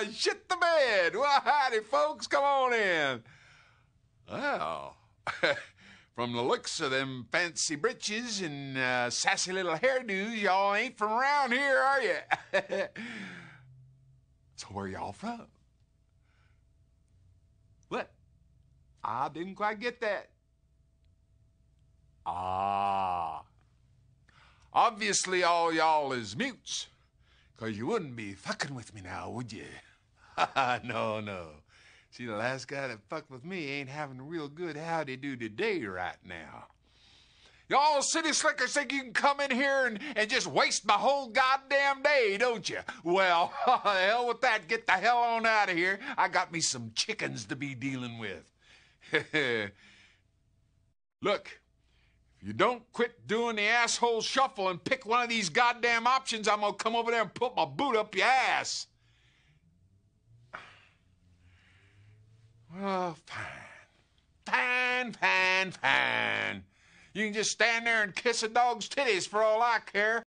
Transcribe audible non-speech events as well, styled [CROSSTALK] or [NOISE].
Ah, shit the bed. Well, howdy, folks. Come on in. Well, [LAUGHS] from the looks of them fancy breeches and uh, sassy little hairdos, y'all ain't from around here, are you? [LAUGHS] so where y'all from? What? I didn't quite get that. Ah. Obviously, all y'all is mutes. Because you wouldn't be fucking with me now, would you? [LAUGHS] no, no. See, the last guy that fucked with me ain't having a real good howdy do today right now. Y'all city slickers think you can come in here and, and just waste my whole goddamn day, don't you? Well, the [LAUGHS] hell with that. Get the hell on out of here. I got me some chickens to be dealing with. [LAUGHS] Look, you don't quit doing the asshole shuffle and pick one of these goddamn options, I'm gonna come over there and put my boot up your ass. Well, [SIGHS] oh, fine. Fine, fine, fine. You can just stand there and kiss a dog's titties for all I care.